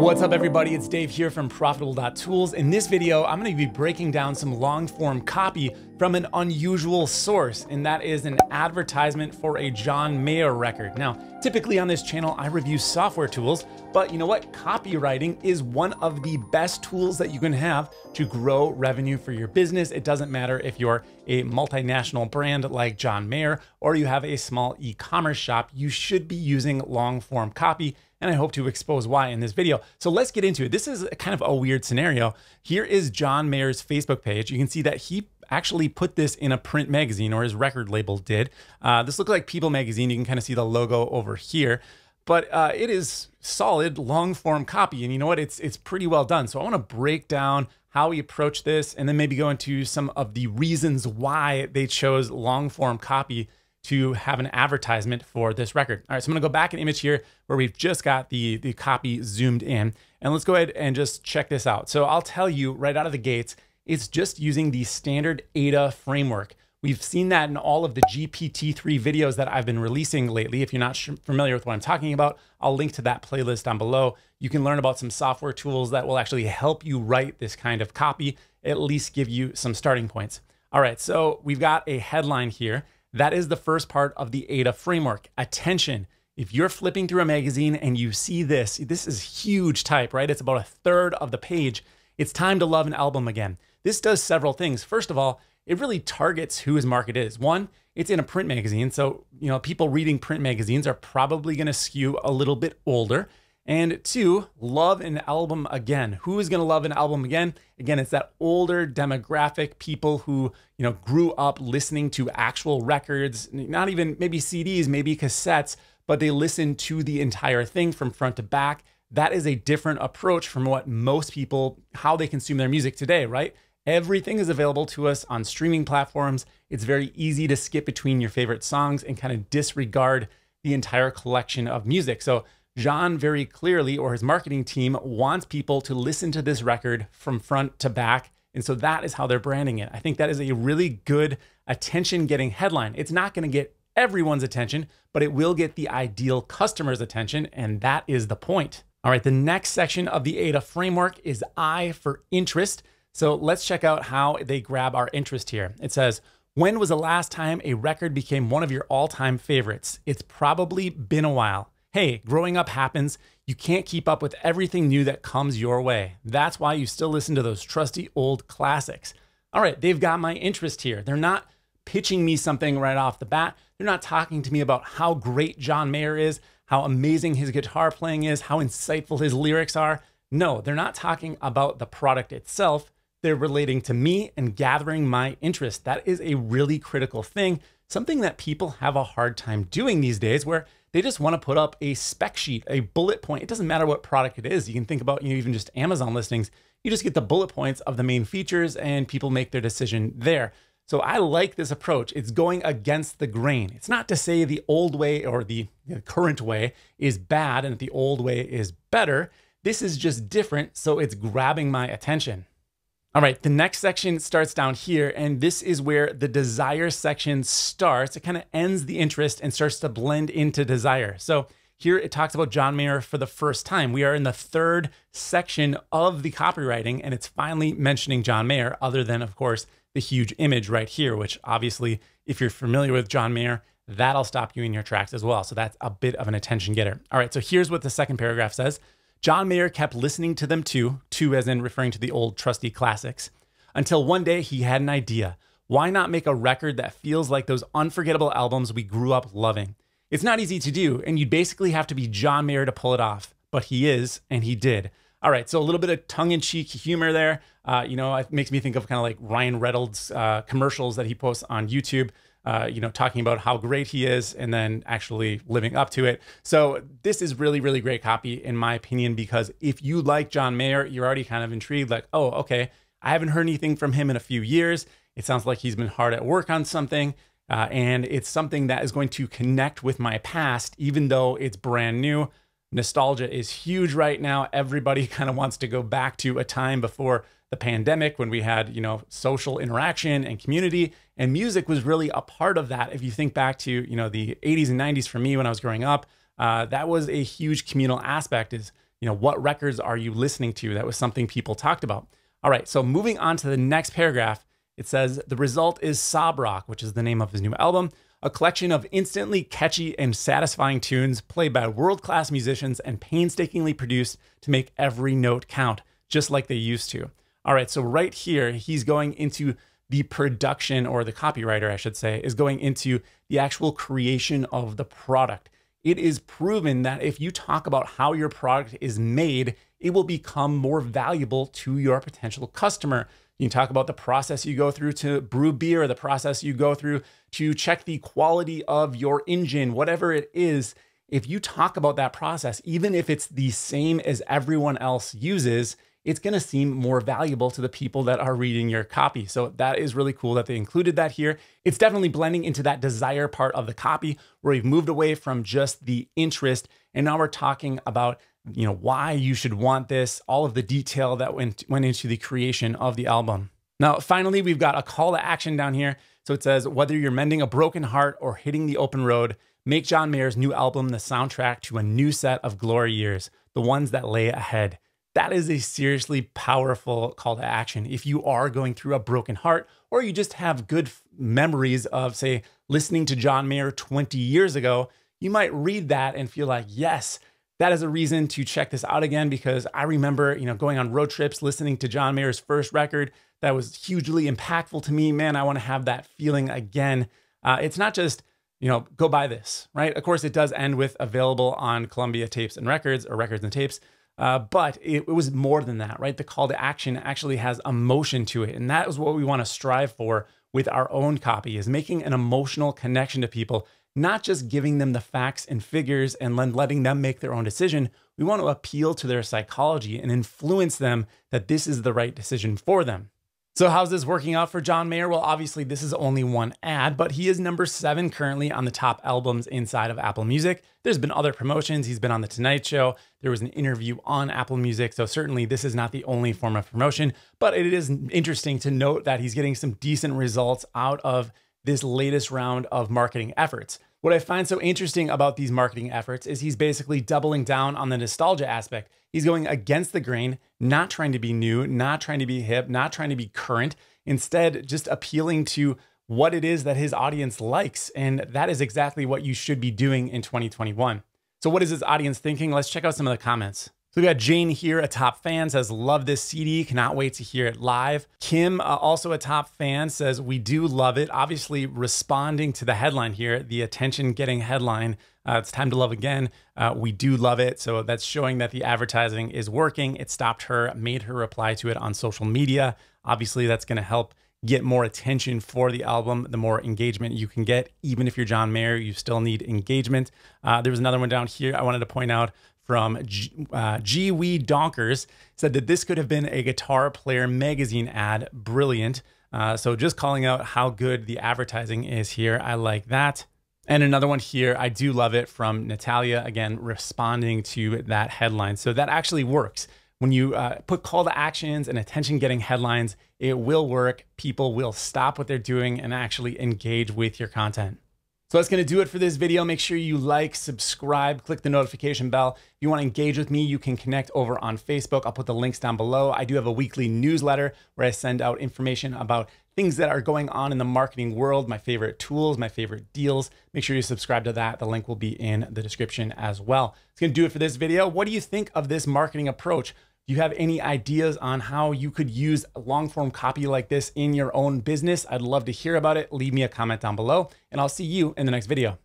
What's up everybody, it's Dave here from Profitable.Tools. In this video, I'm gonna be breaking down some long form copy from an unusual source, and that is an advertisement for a John Mayer record. Now, typically on this channel, I review software tools, but you know what? Copywriting is one of the best tools that you can have to grow revenue for your business. It doesn't matter if you're a multinational brand like John Mayer or you have a small e-commerce shop, you should be using long form copy and I hope to expose why in this video. So let's get into it. This is kind of a weird scenario. Here is John Mayer's Facebook page. You can see that he actually put this in a print magazine, or his record label did. Uh, this looks like People magazine. You can kind of see the logo over here, but uh, it is solid long form copy. And you know what? It's it's pretty well done. So I want to break down how we approach this, and then maybe go into some of the reasons why they chose long form copy to have an advertisement for this record. All right, so I'm gonna go back an image here where we've just got the, the copy zoomed in. And let's go ahead and just check this out. So I'll tell you right out of the gates, it's just using the standard AIDA framework. We've seen that in all of the GPT-3 videos that I've been releasing lately. If you're not familiar with what I'm talking about, I'll link to that playlist down below. You can learn about some software tools that will actually help you write this kind of copy, at least give you some starting points. All right, so we've got a headline here. That is the first part of the AIDA framework. Attention. If you're flipping through a magazine and you see this, this is huge type, right? It's about a third of the page. It's time to love an album again. This does several things. First of all, it really targets who his market is. One, it's in a print magazine. So, you know, people reading print magazines are probably going to skew a little bit older. And two, love an album again. Who is going to love an album again? Again, it's that older demographic, people who, you know, grew up listening to actual records, not even maybe CDs, maybe cassettes, but they listen to the entire thing from front to back. That is a different approach from what most people, how they consume their music today, right? Everything is available to us on streaming platforms. It's very easy to skip between your favorite songs and kind of disregard the entire collection of music. So, John very clearly, or his marketing team, wants people to listen to this record from front to back. And so that is how they're branding it. I think that is a really good attention getting headline. It's not going to get everyone's attention, but it will get the ideal customer's attention. And that is the point. All right, the next section of the AIDA framework is I for interest. So let's check out how they grab our interest here. It says, when was the last time a record became one of your all time favorites? It's probably been a while. Hey, growing up happens. You can't keep up with everything new that comes your way. That's why you still listen to those trusty old classics. All right, they've got my interest here. They're not pitching me something right off the bat. They're not talking to me about how great John Mayer is, how amazing his guitar playing is, how insightful his lyrics are. No, they're not talking about the product itself. They're relating to me and gathering my interest. That is a really critical thing, something that people have a hard time doing these days where they just want to put up a spec sheet, a bullet point. It doesn't matter what product it is. You can think about, you know, even just Amazon listings. You just get the bullet points of the main features and people make their decision there. So I like this approach. It's going against the grain. It's not to say the old way or the, the current way is bad and the old way is better. This is just different, so it's grabbing my attention. All right, the next section starts down here, and this is where the desire section starts. It kind of ends the interest and starts to blend into desire. So here it talks about John Mayer for the first time. We are in the third section of the copywriting, and it's finally mentioning John Mayer, other than, of course, the huge image right here, which obviously, if you're familiar with John Mayer, that'll stop you in your tracks as well. So that's a bit of an attention getter. All right, so here's what the second paragraph says. John Mayer kept listening to them too, too as in referring to the old trusty classics, until one day he had an idea. Why not make a record that feels like those unforgettable albums we grew up loving? It's not easy to do, and you'd basically have to be John Mayer to pull it off, but he is, and he did. All right, so a little bit of tongue-in-cheek humor there. Uh, you know, it makes me think of kind of like Ryan Reynolds uh, commercials that he posts on YouTube. Uh, you know, talking about how great he is, and then actually living up to it. So this is really, really great copy in my opinion because if you like John Mayer, you're already kind of intrigued. Like, oh, okay, I haven't heard anything from him in a few years. It sounds like he's been hard at work on something. Uh, and it's something that is going to connect with my past, even though it's brand new. Nostalgia is huge right now. Everybody kind of wants to go back to a time before the pandemic when we had, you know, social interaction and community and music was really a part of that. If you think back to, you know, the 80s and 90s for me when I was growing up, uh, that was a huge communal aspect is you know, what records are you listening to? That was something people talked about. All right, so moving on to the next paragraph, it says the result is Sob Rock, which is the name of his new album, a collection of instantly catchy and satisfying tunes played by world class musicians and painstakingly produced to make every note count, just like they used to. All right, so right here, he's going into the production, or the copywriter, I should say, is going into the actual creation of the product. It is proven that if you talk about how your product is made, it will become more valuable to your potential customer. You can talk about the process you go through to brew beer, the process you go through to check the quality of your engine, whatever it is. If you talk about that process, even if it's the same as everyone else uses, it's going to seem more valuable to the people that are reading your copy. So that is really cool that they included that here. It's definitely blending into that desire part of the copy where we've moved away from just the interest and now we're talking about you know why you should want this, all of the detail that went went into the creation of the album. Now, finally, we've got a call to action down here. So it says whether you're mending a broken heart or hitting the open road, make John Mayer's new album the soundtrack to a new set of glory years, the ones that lay ahead that is a seriously powerful call to action. If you are going through a broken heart, or you just have good memories of, say, listening to John Mayer 20 years ago, you might read that and feel like, yes, that is a reason to check this out again because I remember, you know, going on road trips, listening to John Mayer's first record that was hugely impactful to me. Man, I want to have that feeling again. Uh, it's not just, you know, go buy this, right? Of course, it does end with available on Columbia tapes and records or records and tapes. Uh, but it, it, was more than that, right? The call to action actually has emotion to it. And that is what we want to strive for with our own copy is making an emotional connection to people, not just giving them the facts and figures and then letting them make their own decision. We want to appeal to their psychology and influence them that this is the right decision for them. So, how's this working out for John Mayer? Well, obviously, this is only one ad, but he is number seven currently on the top albums inside of Apple Music. There's been other promotions. He's been on The Tonight Show. There was an interview on Apple Music. So, certainly, this is not the only form of promotion, but it is interesting to note that he's getting some decent results out of this latest round of marketing efforts. What I find so interesting about these marketing efforts is he's basically doubling down on the nostalgia aspect. He's going against the grain, not trying to be new, not trying to be hip, not trying to be current, instead, just appealing to what it is that his audience likes. And that is exactly what you should be doing in 2021. So, what is his audience thinking? Let's check out some of the comments. So we got Jane here, a top fan, says, Love this CD. Cannot wait to hear it live. Kim, uh, also a top fan, says, We do love it. Obviously, responding to the headline here, the attention getting headline. Uh, it's time to love again. Uh, we do love it. So that's showing that the advertising is working. It stopped her, made her reply to it on social media. Obviously, that's going to help get more attention for the album, the more engagement you can get. Even if you're John Mayer, you still need engagement. Uh, there was another one down here I wanted to point out from G, uh, G Wee Donkers said that this could have been a Guitar Player magazine ad. Brilliant. Uh, so just calling out how good the advertising is here. I like that. And another one here, I do love it from Natalia, again, responding to that headline. So that actually works. When you uh, put call to actions and attention getting headlines, it will work. People will stop what they're doing and actually engage with your content. So that's going to do it for this video. Make sure you like, subscribe, click the notification bell. If you want to engage with me, you can connect over on Facebook. I'll put the links down below. I do have a weekly newsletter where I send out information about things that are going on in the marketing world, my favorite tools, my favorite deals. Make sure you subscribe to that. The link will be in the description as well. It's going to do it for this video. What do you think of this marketing approach? You have any ideas on how you could use long form copy like this in your own business, I'd love to hear about it. Leave me a comment down below, and I'll see you in the next video.